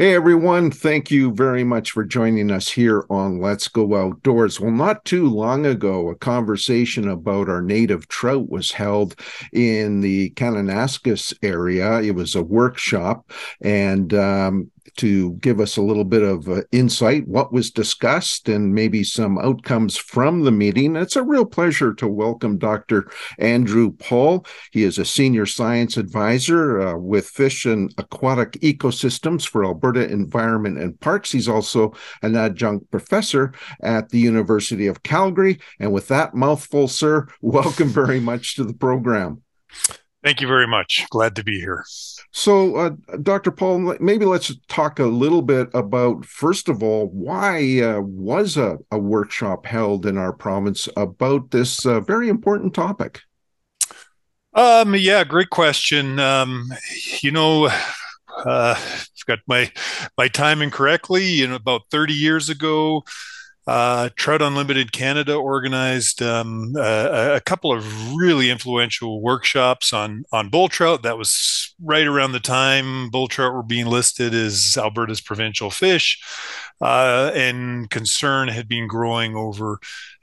Hey everyone, thank you very much for joining us here on Let's Go Outdoors. Well, not too long ago, a conversation about our native trout was held in the Kananaskis area. It was a workshop, and um, to give us a little bit of uh, insight, what was discussed, and maybe some outcomes from the meeting. It's a real pleasure to welcome Dr. Andrew Paul. He is a senior science advisor uh, with Fish and Aquatic Ecosystems for Alberta Environment and Parks. He's also an adjunct professor at the University of Calgary. And with that mouthful, sir, welcome very much to the program. Thank you very much. Glad to be here. So, uh, Dr. Paul, maybe let's talk a little bit about, first of all, why uh, was a, a, workshop held in our province about this uh, very important topic? Um, yeah, great question. Um, you know, uh, I've got my my timing correctly. You know, about 30 years ago, uh, Trout Unlimited Canada organized um, a, a, couple of really influential workshops on on bull trout. That was right around the time bull trout were being listed as Alberta's provincial fish, uh, and concern had been growing over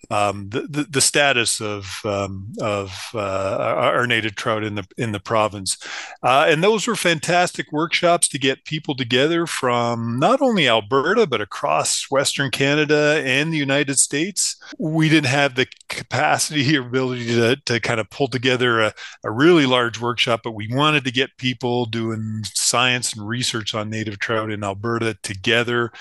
um, the, the, the status of um, of uh, our native trout in the in the province, uh, and those were fantastic workshops to get people together from not only Alberta but across Western Canada and the United States. We didn't have the capacity or ability to, to kind of pull together a, a really large workshop, but we wanted to get people doing science and research on native trout in Alberta together.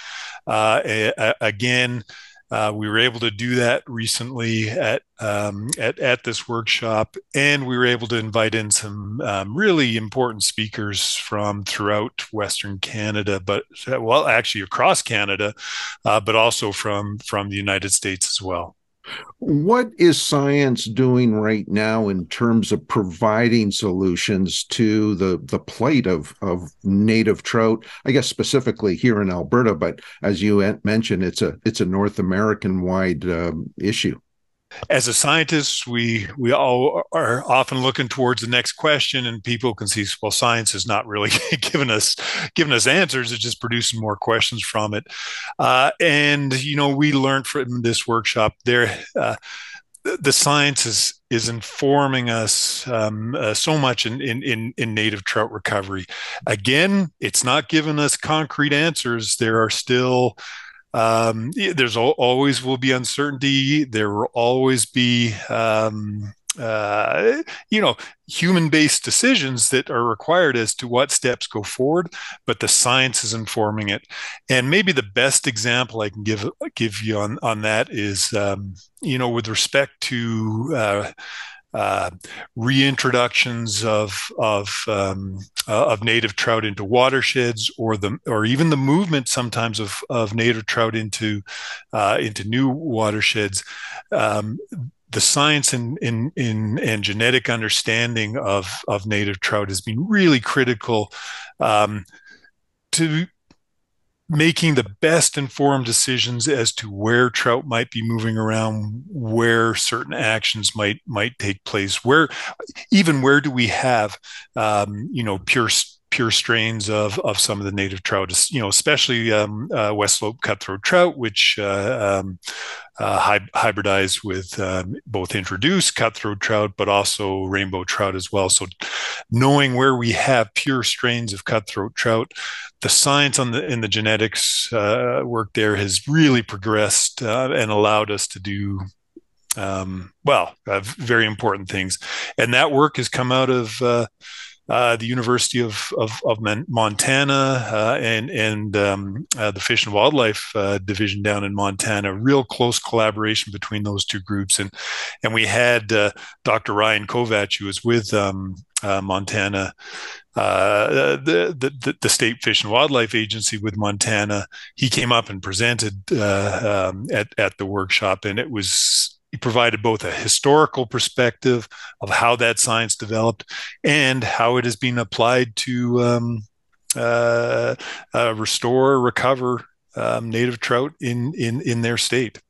Uh, a, again uh, we were able to do that recently at, um, at at this workshop, and we were able to invite in some um, really important speakers from throughout Western Canada, but well, actually across Canada, uh, but also from from the United States as well. What is science doing right now in terms of providing solutions to the, the plight of, of native trout? I guess specifically here in Alberta, but as you mentioned, it's a it's a North American wide um, issue as a scientist, we we all are often looking towards the next question, and people can see well, science is not really giving us giving us answers; it's just producing more questions from it. Uh, and you know, we learned from this workshop there. Uh, the science is is informing us um, uh, so much in, in in native trout recovery. Again, it's not giving us concrete answers. There are still um, there's always will be uncertainty. There will always be, um, uh, you know, human-based decisions that are required as to what steps go forward. But the science is informing it. And maybe the best example I can give give you on on that is, um, you know, with respect to uh, uh, reintroductions of of um, uh, of native trout into watersheds, or the or even the movement sometimes of of native trout into uh, into new watersheds. Um, the science and in, in, in, and genetic understanding of, of native trout has been really critical um, to making the best informed decisions as to where trout might be moving around where certain actions might might take place where even where do we have um, you know pure pure strains of of some of the native trout, you know, especially um, uh, West Slope cutthroat trout, which uh, um, uh, with um, both introduced cutthroat trout, but also rainbow trout as well. So, knowing where we have pure strains of cutthroat trout, the science on the in the genetics uh, work there has really progressed uh, and allowed us to do um, well, uh, very important things. And that work has come out of uh, the University of of, of Montana uh, and and um, uh, the Fish and Wildlife uh, Division down in Montana. Real close collaboration between those two groups, and and we had uh, Dr. Ryan Kovach, who was with um, Montana. the, the the state fish and wildlife agency with Montana, he came up and presented um, at at the workshop, and it was he provided both a historical perspective of how that science developed and how it has been applied to um, uh, uh, restore, recover um, native trout in, in, in their state.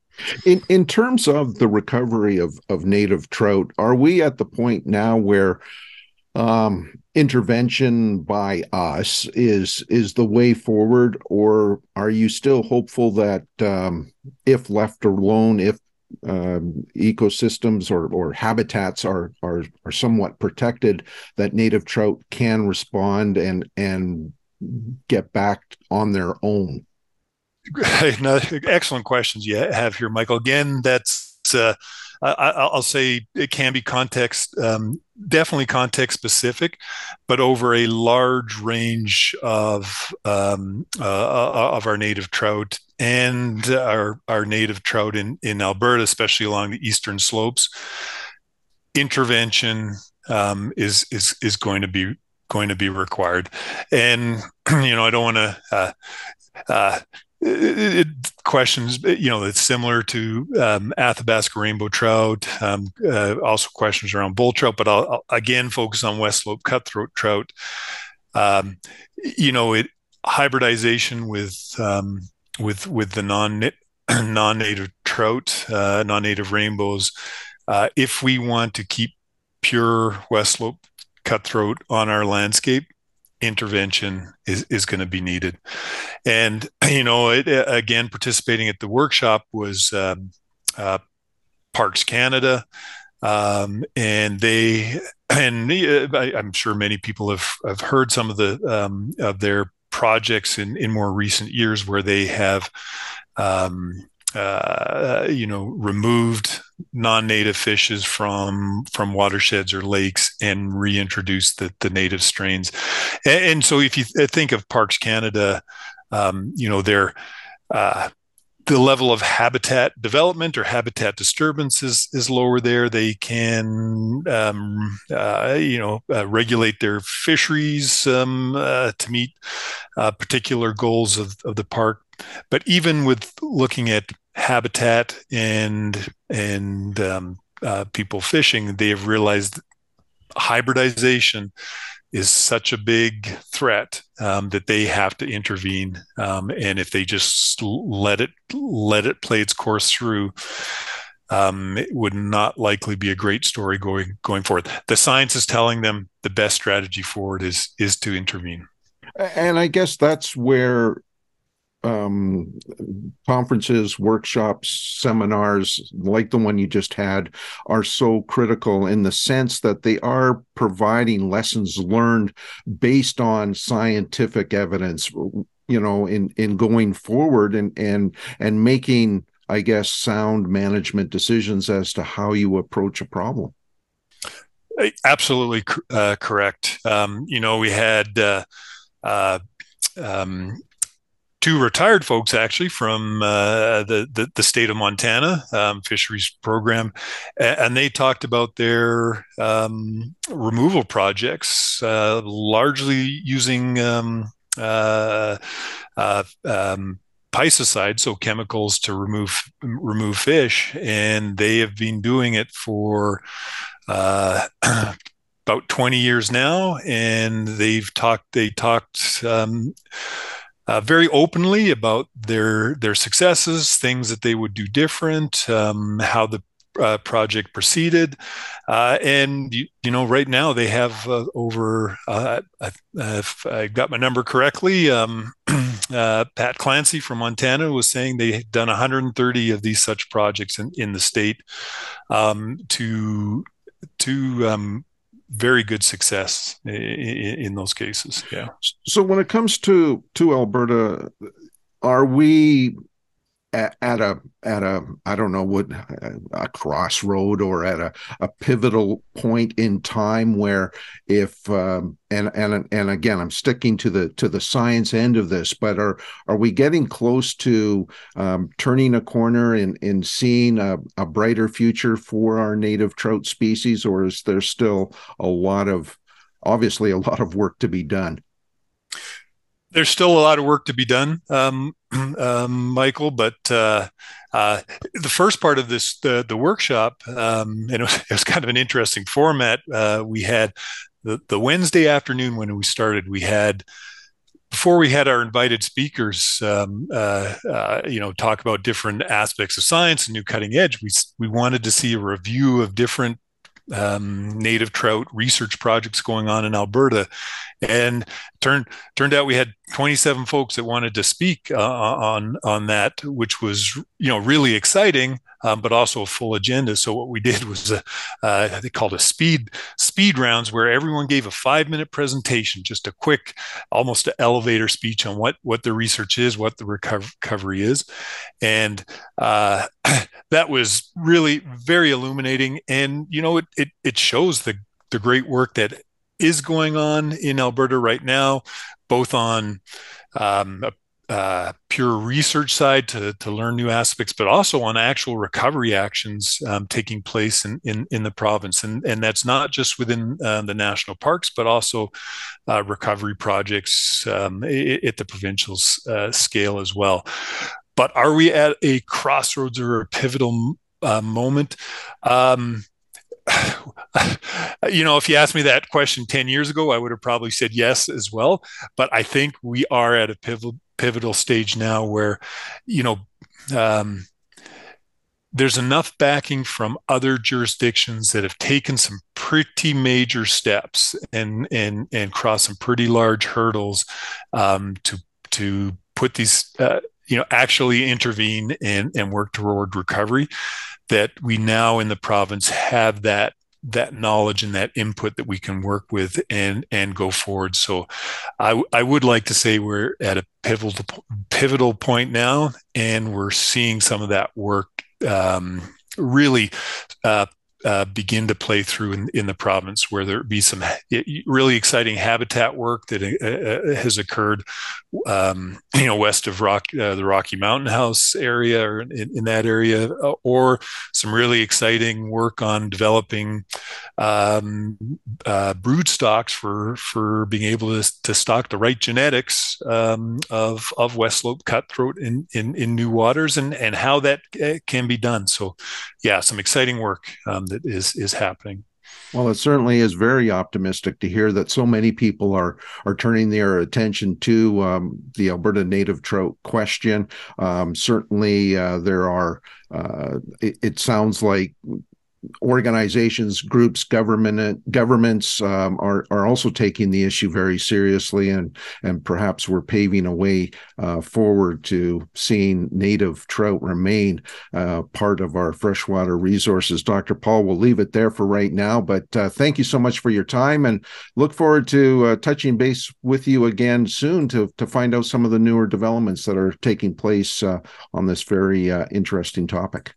In in terms of the recovery of of native trout, are we at the point now where um, intervention by us is is the way forward, or are you still hopeful that um, if left alone, if um, ecosystems or, or habitats are, are are somewhat protected, that native trout can respond and and get back on their own? excellent questions you have here, Michael. Again, that's uh, I, will say it can be context, um, definitely context specific, but over a large range of um, uh, uh, of our native trout and our our native trout in in Alberta, especially along the eastern slopes. Intervention um, is is is going to be going to be required, and you know I don't want to. Uh, uh, it, questions, you know, it's similar to um, Athabasca rainbow trout. Um, uh, also questions around bull trout, but I'll, I'll, again focus on West Slope cutthroat trout. Um, you know, it hybridization with um, with with the non non native trout, uh, non native rainbows. Uh, if we want to keep pure West Slope cutthroat on our landscape, intervention is, is going to be needed. And, you know, it, again, participating at the workshop was um, uh, Parks Canada. Um, and they, and I, am sure many people have, have heard some of the, um, of their projects in, in more recent years where they have, um, uh, you know, removed non-native fishes from from watersheds or lakes and reintroduce the, the native strains. And, and so, if you think of Parks Canada, um, you know, they're uh, the level of habitat development or habitat disturbance is, is lower there. They can, um, uh, you know, uh, regulate their fisheries um, uh, to meet uh, particular goals of, of the park. But even with looking at habitat and and um, uh, people fishing, they have realized hybridization is such a big threat um, that they have to intervene. Um, and if they just let it let it play its course through, um, it would not likely be a great story going going forward. The science is telling them the best strategy forward is is to intervene. And I guess that's where um, conferences, workshops, seminars like the one you just had are so critical in the sense that they are providing lessons learned based on scientific evidence you know in in going forward and and and making i guess sound management decisions as to how you approach a problem. Absolutely uh, correct. Um, you know we had uh, uh, um, two retired folks actually from uh, the, the, the state of Montana um, fisheries program, and they talked about their um, removal projects, uh, largely using um, uh, uh um, pesticides, so chemicals to remove remove fish, and they have been doing it for. Uh, about 20 years now and they've talked they talked um, uh, very openly about their their successes, things that they would do different, um, how the uh, project proceeded, uh, and you, you, know right now they have uh, over uh, if I got my number correctly, um, uh, Pat Clancy from Montana was saying they had done 130 of these such projects in, in the state um, to to um, very good success in, in, those cases. Yeah. So when it comes to to Alberta, are we at, a at a I don't know what a crossroad or at a, a pivotal point in time where if um, and and and again I'm sticking to the to the science end of this, but are are we getting close to um, turning a corner in in seeing a, a brighter future for our native trout species, or is there still a lot of obviously a lot of work to be done? there's still a lot of work to be done, um, um, Michael. But uh, uh, the first part of this, the, the workshop, um, and it was, it was, kind of an interesting format. Uh, we had the, the Wednesday afternoon when we started, we had before we had our invited speakers, um, uh, uh, you know, talk about different aspects of science and new cutting edge. We we wanted to see a review of different um, native trout research projects going on in Alberta, and turned turned out we had 27 folks that wanted to speak uh, on on that, which was you know really exciting um, but also a full agenda. So what we did was a, uh, they called a speed speed rounds where everyone gave a five minute presentation, just a quick, almost an elevator speech on what what the research is, what the recovery is, and uh, that was really very illuminating. And you know, it it, it shows the the great work that is going on in Alberta right now, both on um, pure research side to, to learn new aspects, but also on actual recovery actions um, taking place in, in, in, the province. And, and that's not just within uh, the national parks, but also uh, recovery projects um, at the provincial uh, scale as well. But are we at a crossroads or a pivotal uh, moment? Um, you know, if you asked me that question 10 years ago, I would have probably said yes as well. But I think we are at a pivotal pivotal stage now where, you know, um, there's enough backing from other jurisdictions that have taken some pretty major steps and and and crossed some pretty large hurdles um, to to put these uh, you know actually intervene and and work toward recovery that we now in the province have that that knowledge and that input that we can work with and and go forward. So, I I would like to say we're at a pivotal pivotal point now, and we're seeing some of that work um, really uh, uh, begin to play through in, in the province, where there be some really exciting habitat work that uh, uh, has occurred, um, you know, west of Rock, uh, the Rocky Mountain House area or in, in, that area, uh, or some really exciting work on developing um, uh, brood stocks for for being able to, to stock the right genetics um, of of West Slope cutthroat in, in in new waters and and how that can be done. So, yeah, some exciting work um, that is is happening. Well, it certainly is very optimistic to hear that so many people are are turning their attention to um, the Alberta native trout question. Um, certainly, uh, there are. Uh, it, it, sounds like organizations, groups, government governments um, are are also taking the issue very seriously, and and perhaps we're paving a way uh, forward to seeing native trout remain uh, part of our freshwater resources. Dr. Paul, we'll leave it there for right now, but uh, thank you so much for your time, and look forward to uh, touching base with you again soon to to find out some of the newer developments that are taking place uh, on this very uh, interesting topic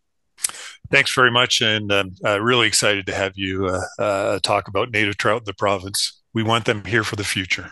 thanks very much, and um, uh, really excited to have you uh, uh, talk about native trout in the province. We want them here for the future.